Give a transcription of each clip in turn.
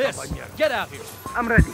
this. Get out here. I'm ready.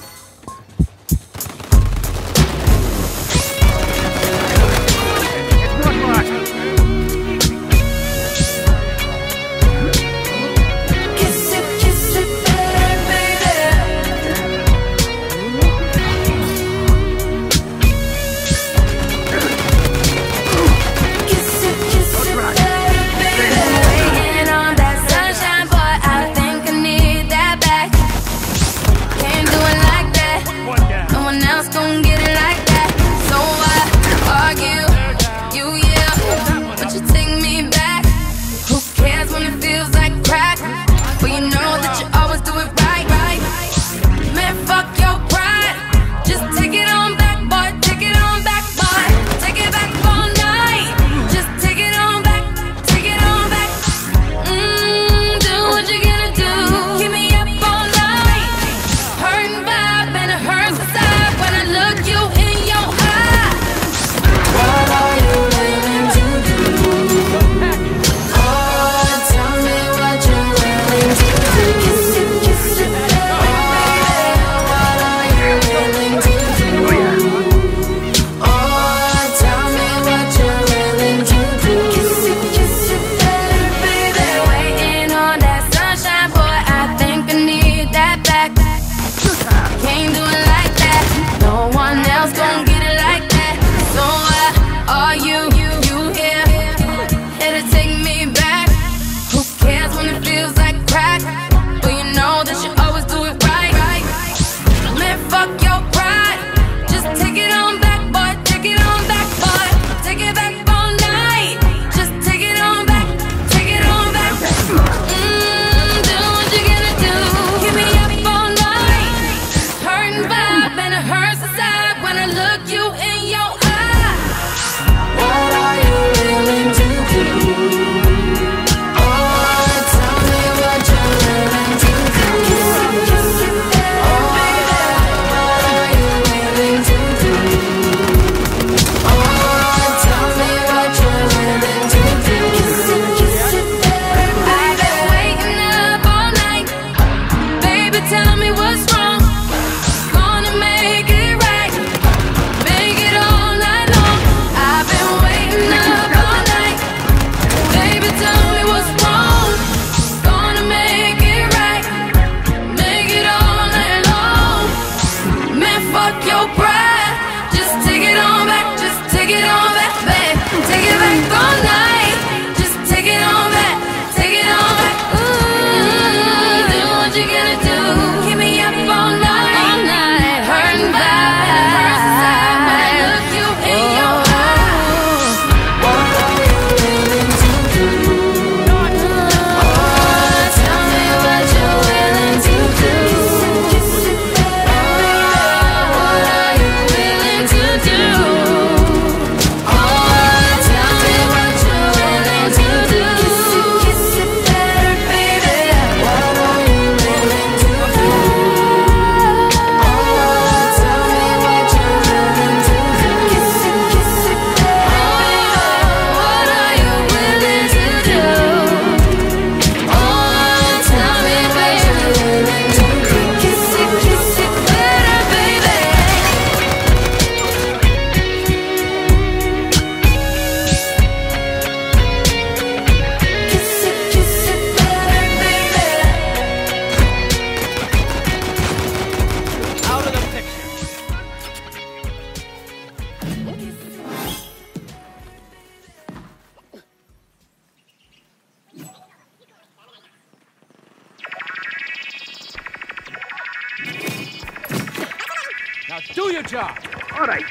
Now do your job. All right.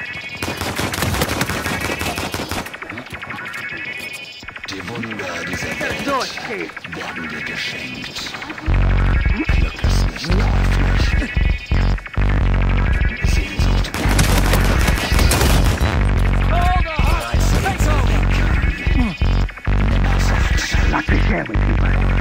Die Wunder dieser Welt werden dir geschenkt. Glück ist nicht käuflich. Sehnsucht Reiße, wenn sie weg kann. Never soft. Like the share with people.